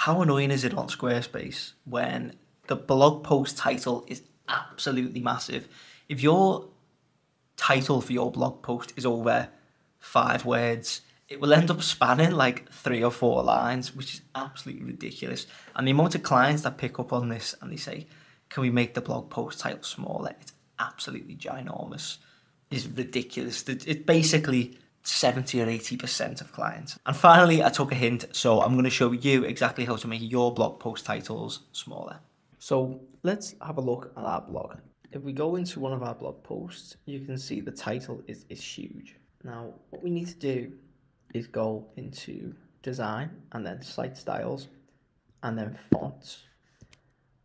how annoying is it on Squarespace when the blog post title is absolutely massive? If your title for your blog post is over five words, it will end up spanning like three or four lines, which is absolutely ridiculous. And the amount of clients that pick up on this and they say, Can we make the blog post title smaller? It's absolutely ginormous. It's ridiculous. It's basically 70 or 80% of clients. And finally, I took a hint, so I'm going to show you exactly how to make your blog post titles smaller. So let's have a look at our blog. If we go into one of our blog posts, you can see the title is, is huge. Now, what we need to do is go into design and then site styles and then fonts.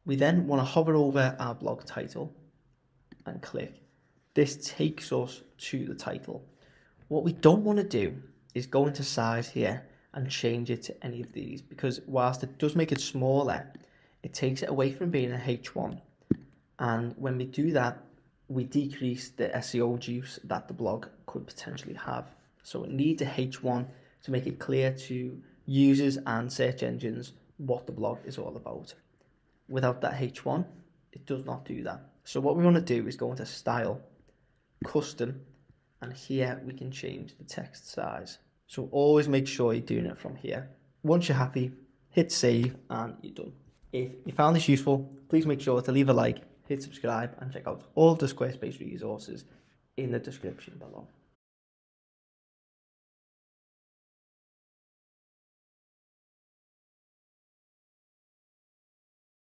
We then want to hover over our blog title and click. This takes us to the title. What we don't want to do is go into size here and change it to any of these because whilst it does make it smaller, it takes it away from being a H1. And when we do that, we decrease the SEO juice that the blog could potentially have. So it needs a H1 to make it clear to users and search engines what the blog is all about. Without that H1, it does not do that. So what we want to do is go into style, custom, and here we can change the text size. So always make sure you're doing it from here. Once you're happy, hit save and you're done. If you found this useful, please make sure to leave a like, hit subscribe and check out all the Squarespace resources in the description below.